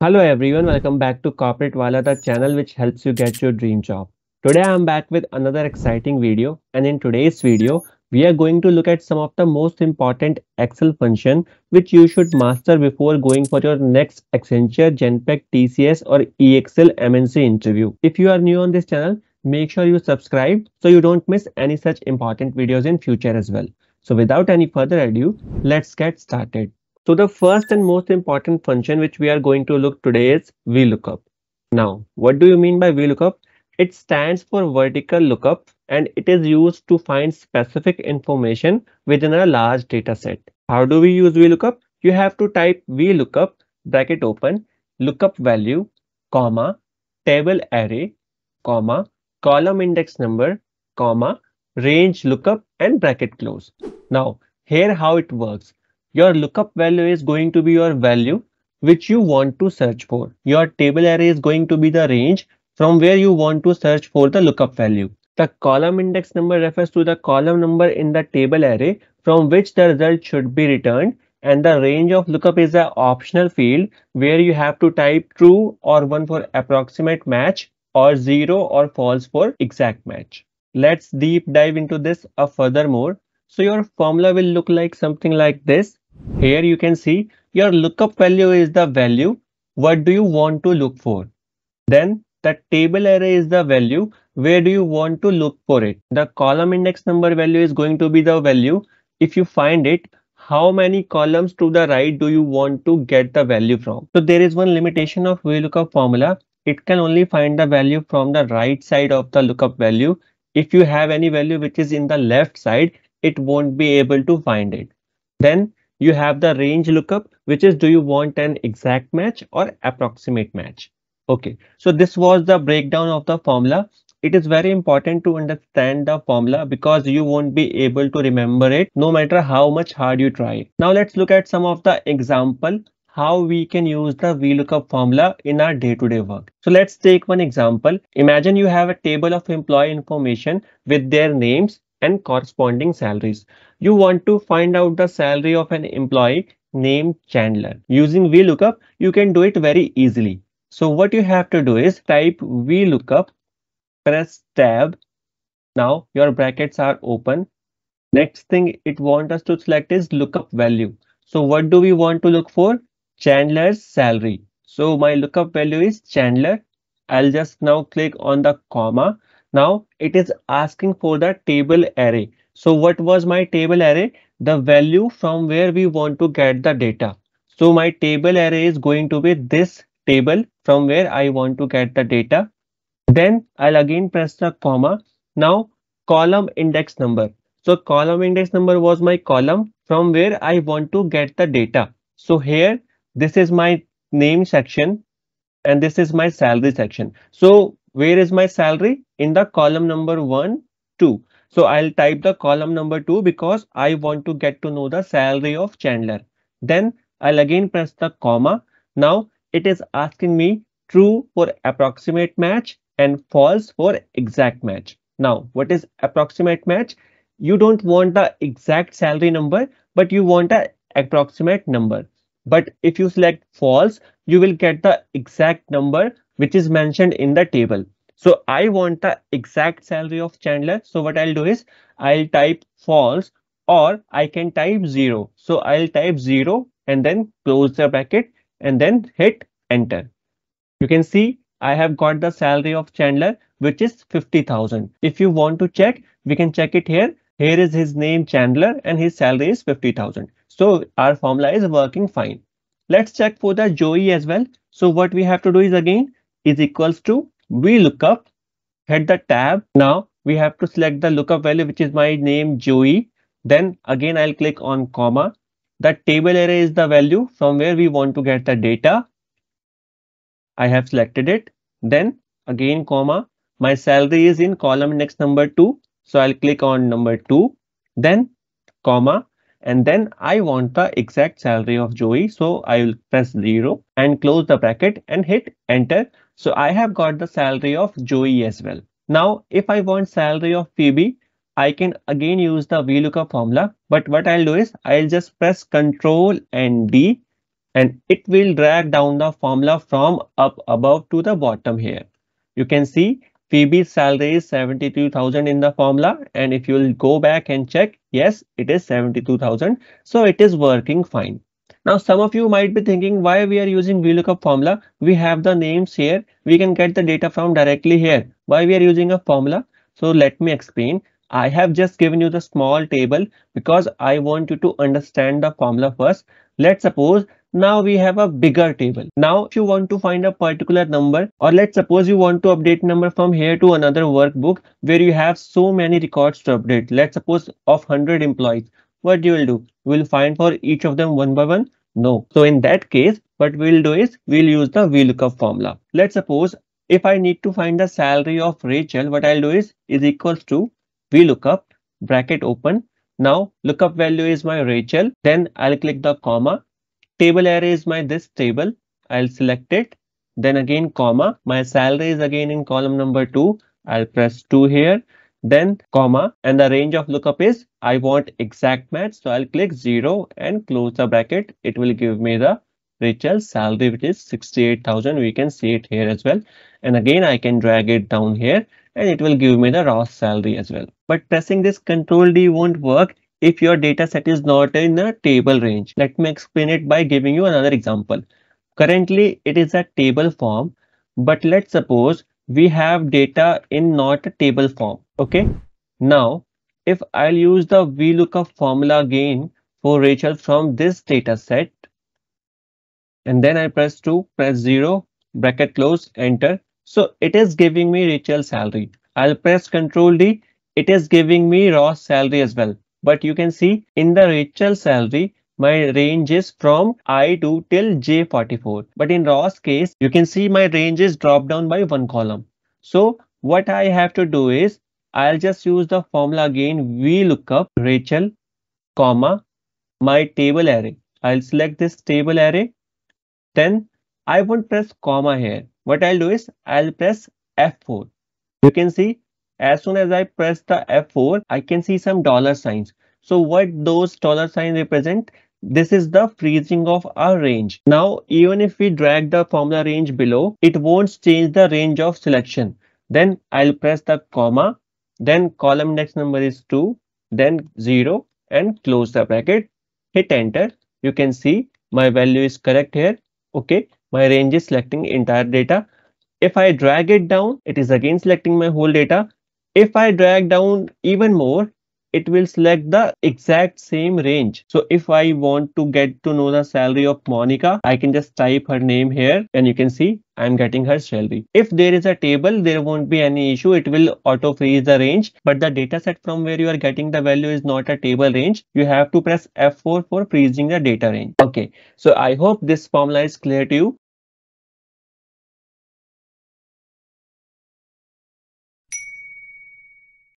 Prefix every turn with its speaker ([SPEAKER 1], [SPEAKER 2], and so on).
[SPEAKER 1] Hello everyone, welcome back to Corporate Wala, the channel which helps you get your dream job. Today I am back with another exciting video and in today's video we are going to look at some of the most important Excel function which you should master before going for your next Accenture, Genpact, TCS or EXL MNC interview. If you are new on this channel, make sure you subscribe so you don't miss any such important videos in future as well. So without any further ado, let's get started. So the first and most important function which we are going to look today is VLOOKUP. Now, what do you mean by VLOOKUP? It stands for vertical lookup and it is used to find specific information within a large data set. How do we use VLOOKUP? You have to type VLOOKUP bracket open lookup value comma table array comma column index number comma range lookup and bracket close. Now here how it works your lookup value is going to be your value which you want to search for. Your table array is going to be the range from where you want to search for the lookup value. The column index number refers to the column number in the table array from which the result should be returned and the range of lookup is an optional field where you have to type true or 1 for approximate match or 0 or false for exact match. Let's deep dive into this a furthermore. So your formula will look like something like this. Here you can see your lookup value is the value. What do you want to look for? Then the table array is the value. Where do you want to look for it? The column index number value is going to be the value. If you find it, how many columns to the right do you want to get the value from? So there is one limitation of VLOOKUP formula. It can only find the value from the right side of the lookup value. If you have any value which is in the left side, it won't be able to find it. Then you have the range lookup, which is do you want an exact match or approximate match? Okay, so this was the breakdown of the formula. It is very important to understand the formula because you won't be able to remember it no matter how much hard you try. Now let's look at some of the example how we can use the VLOOKUP formula in our day-to-day -day work. So let's take one example. Imagine you have a table of employee information with their names and corresponding salaries. You want to find out the salary of an employee named Chandler. Using VLOOKUP, you can do it very easily. So what you have to do is type VLOOKUP, press tab. Now your brackets are open. Next thing it wants us to select is lookup value. So what do we want to look for? Chandler's salary. So my lookup value is Chandler. I'll just now click on the comma now it is asking for the table array. So what was my table array? The value from where we want to get the data. So my table array is going to be this table from where I want to get the data. Then I'll again press the comma. Now column index number. So column index number was my column from where I want to get the data. So here this is my name section and this is my salary section. So where is my salary? In the column number 1, 2. So I'll type the column number 2 because I want to get to know the salary of Chandler. Then I'll again press the comma. Now it is asking me true for approximate match and false for exact match. Now what is approximate match? You don't want the exact salary number, but you want an approximate number. But if you select false, you will get the exact number which is mentioned in the table. So I want the exact salary of Chandler. So what I'll do is I'll type false or I can type zero. So I'll type zero and then close the bracket and then hit enter. You can see I have got the salary of Chandler, which is 50,000. If you want to check, we can check it here. Here is his name Chandler and his salary is 50,000. So our formula is working fine. Let's check for the Joey as well. So what we have to do is again is equals to VLOOKUP, hit the tab. Now we have to select the lookup value, which is my name Joey. Then again, I'll click on comma. The table array is the value from where we want to get the data. I have selected it. Then again, comma, my salary is in column index number two. So I'll click on number two, then comma, and then I want the exact salary of Joey. So I will press zero and close the bracket and hit enter. So I have got the salary of Joey as well. Now, if I want salary of Phoebe, I can again use the VLOOKUP formula. But what I'll do is I'll just press Control and D and it will drag down the formula from up above to the bottom here. You can see Phoebe's salary is 72,000 in the formula and if you will go back and check, yes, it is 72,000. So it is working fine. Now some of you might be thinking why we are using VLOOKUP formula. We have the names here. We can get the data from directly here. Why we are using a formula? So let me explain. I have just given you the small table because I want you to understand the formula first. Let's suppose now we have a bigger table. Now if you want to find a particular number or let's suppose you want to update number from here to another workbook where you have so many records to update. Let's suppose of 100 employees. What you will do? You will find for each of them one by one? No. So in that case, what we'll do is we'll use the VLOOKUP formula. Let's suppose if I need to find the salary of Rachel, what I'll do is is equals to VLOOKUP bracket open. Now lookup value is my Rachel. Then I'll click the comma table array is my this table. I'll select it. Then again comma. My salary is again in column number 2. I'll press 2 here. Then comma and the range of lookup is I want exact match. So I'll click 0 and close the bracket. It will give me the Rachel's salary which is 68,000. We can see it here as well. And again I can drag it down here and it will give me the Ross salary as well. But pressing this control D won't work if your data set is not in a table range. Let me explain it by giving you another example. Currently, it is a table form, but let's suppose we have data in not a table form. Okay. Now, if I'll use the VLOOKUP formula again for Rachel from this data set, and then I press 2, press 0, bracket close, enter. So it is giving me Rachel's salary. I'll press Control D. It is giving me Ross salary as well. But you can see in the Rachel salary, my range is from I to till J44. But in Ross case, you can see my range is dropped down by one column. So what I have to do is I'll just use the formula again VLOOKUP Rachel, comma, my table array. I'll select this table array. Then I won't press comma here. What I'll do is I'll press F4. You can see as soon as I press the F4, I can see some dollar signs. So what those dollar signs represent? This is the freezing of our range. Now, even if we drag the formula range below, it won't change the range of selection. Then I'll press the comma, then column index number is 2, then 0 and close the bracket, hit enter. You can see my value is correct here. Okay, my range is selecting entire data. If I drag it down, it is again selecting my whole data. If I drag down even more, it will select the exact same range. So if I want to get to know the salary of Monica, I can just type her name here and you can see I'm getting her salary. If there is a table, there won't be any issue. It will auto freeze the range, but the data set from where you are getting the value is not a table range. You have to press F4 for freezing the data range. Okay, so I hope this formula is clear to you.